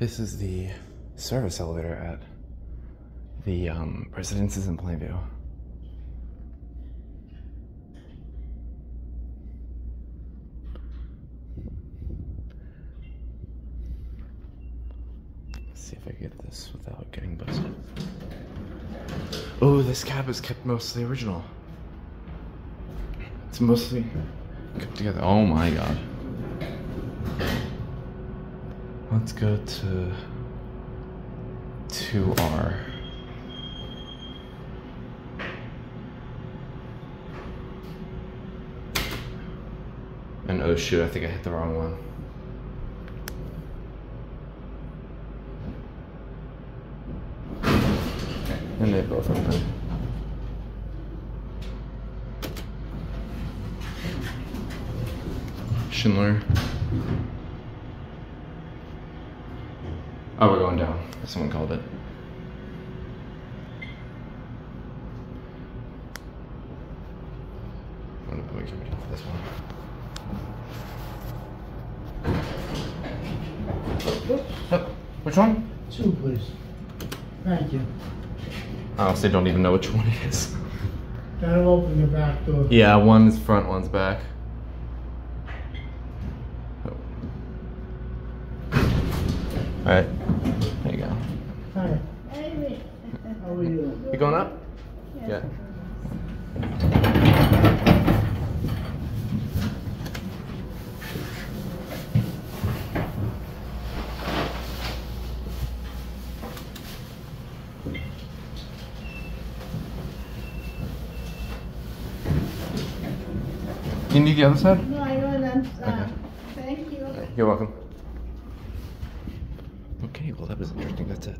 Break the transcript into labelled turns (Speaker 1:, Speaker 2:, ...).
Speaker 1: This is the service elevator at the um, residences in Plainview. Let's see if I get this without getting busted. Oh, this cab is kept mostly original. It's mostly kept together. Oh my god. Let's go to 2R. And oh shoot, I think I hit the wrong one. And they both open. Schindler. Oh, we're going down. Someone called it. I'm gonna put my camera down for this one. Which one?
Speaker 2: Two, please. Thank you.
Speaker 1: I honestly don't even know which one it is.
Speaker 2: That'll open the back door.
Speaker 1: Yeah, one's front, one's back. Alright, there you go.
Speaker 2: Hi, how are you?
Speaker 1: You going up? Yeah. You need the other side?
Speaker 3: No, I know that. Uh,
Speaker 1: Okay.
Speaker 3: Thank you.
Speaker 1: You're welcome. Okay, well that was interesting. That's it.